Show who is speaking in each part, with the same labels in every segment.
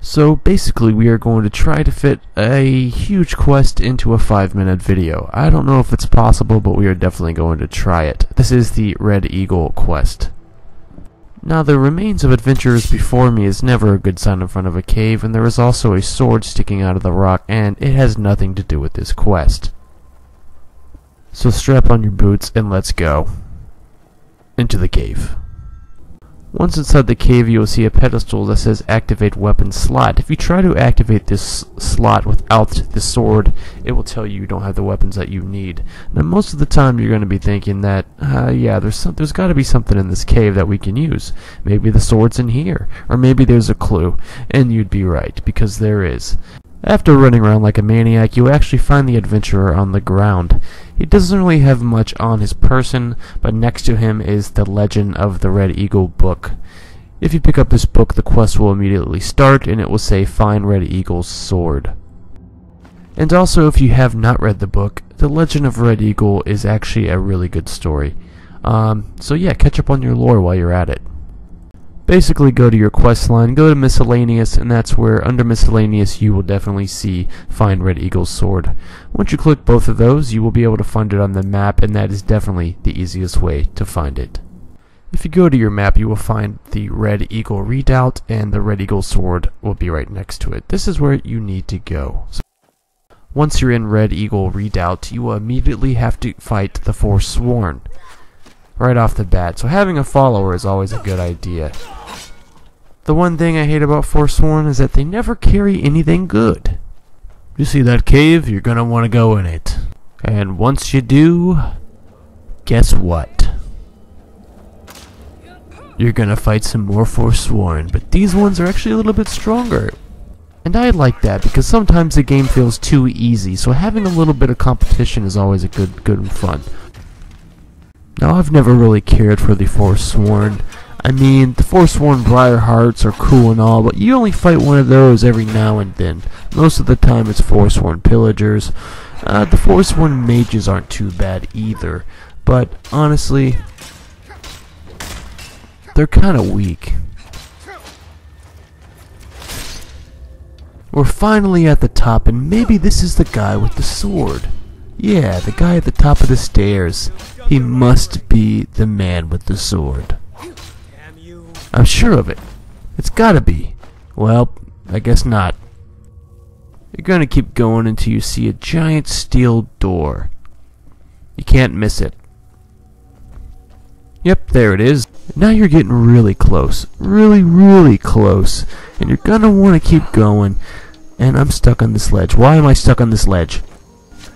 Speaker 1: So basically we are going to try to fit a huge quest into a 5 minute video. I don't know if it's possible, but we are definitely going to try it. This is the Red Eagle quest. Now the remains of adventurers before me is never a good sign in front of a cave, and there is also a sword sticking out of the rock, and it has nothing to do with this quest. So strap on your boots and let's go into the cave. Once inside the cave, you will see a pedestal that says activate weapon slot. If you try to activate this slot without the sword, it will tell you you don't have the weapons that you need. Now, most of the time, you're going to be thinking that, uh, yeah, there's there's got to be something in this cave that we can use. Maybe the sword's in here, or maybe there's a clue. And you'd be right, because there is. After running around like a maniac, you actually find the adventurer on the ground. He doesn't really have much on his person, but next to him is the Legend of the Red Eagle book. If you pick up this book, the quest will immediately start, and it will say Find Red Eagle's Sword. And also, if you have not read the book, The Legend of Red Eagle is actually a really good story. Um, so yeah, catch up on your lore while you're at it basically go to your quest line, go to miscellaneous, and that's where under miscellaneous you will definitely see find Red Eagle's sword. Once you click both of those, you will be able to find it on the map, and that is definitely the easiest way to find it. If you go to your map, you will find the Red Eagle Redoubt, and the Red Eagle sword will be right next to it. This is where you need to go. So once you're in Red Eagle Redoubt, you will immediately have to fight the Forsworn right off the bat. So having a follower is always a good idea. The one thing I hate about Forsworn is that they never carry anything good. You see that cave? You're gonna want to go in it. And once you do, guess what? You're gonna fight some more Forsworn, but these ones are actually a little bit stronger. And I like that because sometimes the game feels too easy, so having a little bit of competition is always a good good fun. Now I've never really cared for the Forsworn. I mean, the Forsworn Briarhearts are cool and all, but you only fight one of those every now and then. Most of the time it's Forsworn Pillagers. Uh, the Forsworn Mages aren't too bad either, but honestly, they're kind of weak. We're finally at the top, and maybe this is the guy with the sword. Yeah, the guy at the top of the stairs. He must be the man with the sword. I'm sure of it. It's gotta be. Well, I guess not. You're gonna keep going until you see a giant steel door. You can't miss it. Yep, there it is. Now you're getting really close. Really, really close. And you're gonna want to keep going. And I'm stuck on this ledge. Why am I stuck on this ledge?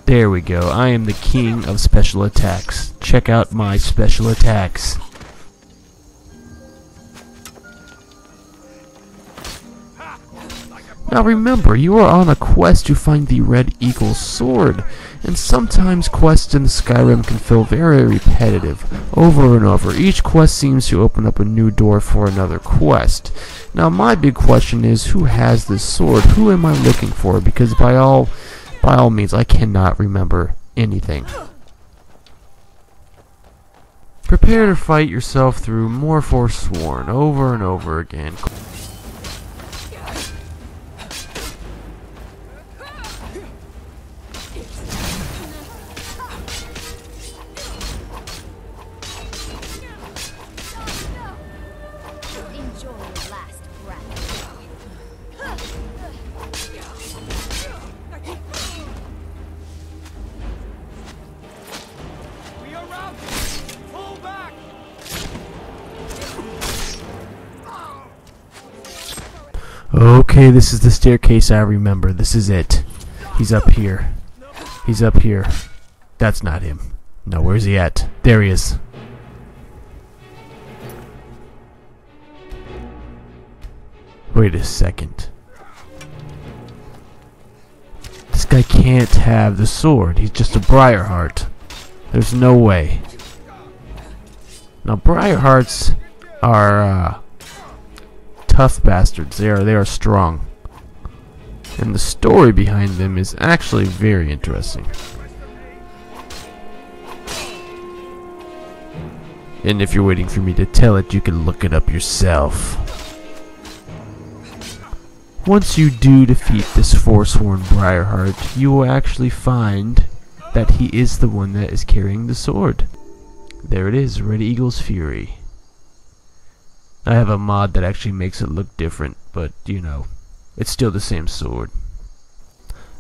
Speaker 1: There we go. I am the king of special attacks. Check out my special attacks. Now remember, you are on a quest to find the Red Eagle sword, and sometimes quests in Skyrim can feel very repetitive, over and over. Each quest seems to open up a new door for another quest. Now my big question is, who has this sword? Who am I looking for? Because by all, by all means, I cannot remember anything. Prepare to fight yourself through more Forsworn over and over again. Okay, this is the staircase I remember. This is it. He's up here. He's up here. That's not him. No, where's he at? There he is. Wait a second. This guy can't have the sword. He's just a Briarheart. There's no way. Now, Briarhearts are, uh, tough bastards. They are they are strong. And the story behind them is actually very interesting. And if you're waiting for me to tell it, you can look it up yourself. Once you do defeat this Forsworn Briarheart, you will actually find that he is the one that is carrying the sword. There it is, Red Eagle's Fury. I have a mod that actually makes it look different, but you know, it's still the same sword.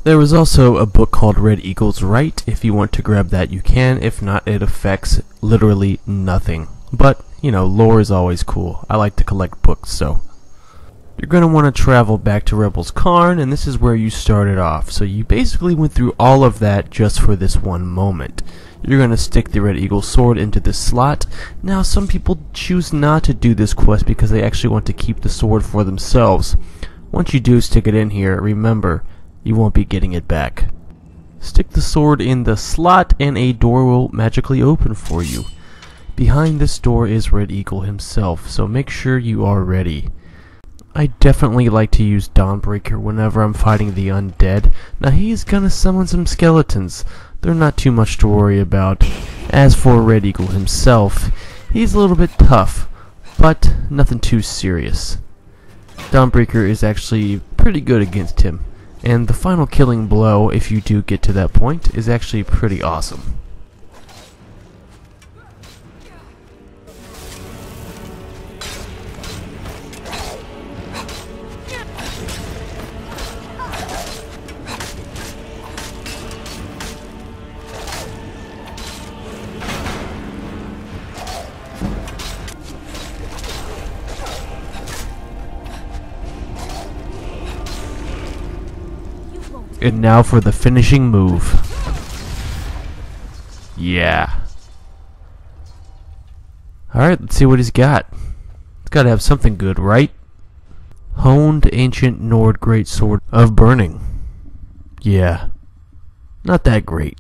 Speaker 1: There was also a book called Red Eagle's Right. If you want to grab that, you can. If not, it affects literally nothing. But, you know, lore is always cool. I like to collect books, so. You're going to want to travel back to Rebel's Cairn, and this is where you started off. So you basically went through all of that just for this one moment. You're going to stick the Red Eagle sword into this slot. Now, some people choose not to do this quest because they actually want to keep the sword for themselves. Once you do stick it in here, remember, you won't be getting it back. Stick the sword in the slot and a door will magically open for you. Behind this door is Red Eagle himself, so make sure you are ready. I definitely like to use Dawnbreaker whenever I'm fighting the undead. Now he's gonna summon some skeletons. They're not too much to worry about. As for Red Eagle himself, he's a little bit tough, but nothing too serious. Dawnbreaker is actually pretty good against him. And the final killing blow, if you do get to that point, is actually pretty awesome. And now for the finishing move. Yeah. Alright, let's see what he's got. He's gotta have something good, right? Honed Ancient Nord Great Sword of Burning. Yeah. Not that great.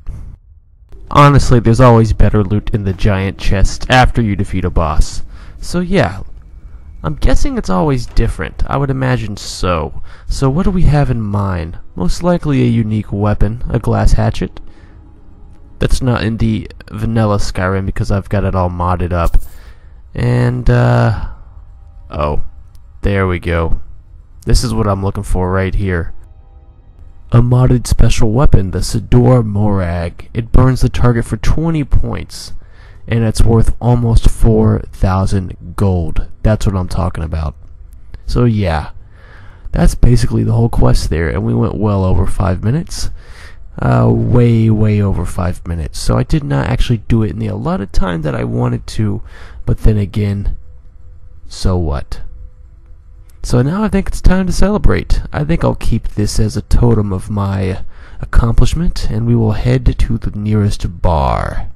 Speaker 1: Honestly, there's always better loot in the giant chest after you defeat a boss. So yeah, I'm guessing it's always different. I would imagine so. So what do we have in mind? Most likely a unique weapon, a glass hatchet. That's not in the vanilla Skyrim because I've got it all modded up. And, uh... Oh. There we go. This is what I'm looking for right here. A modded special weapon, the Sidor Morag. It burns the target for 20 points and it's worth almost 4,000 gold. That's what I'm talking about. So yeah, that's basically the whole quest there, and we went well over 5 minutes. Uh, way, way over 5 minutes. So I did not actually do it in the allotted time that I wanted to, but then again, so what? So now I think it's time to celebrate. I think I'll keep this as a totem of my accomplishment, and we will head to the nearest bar.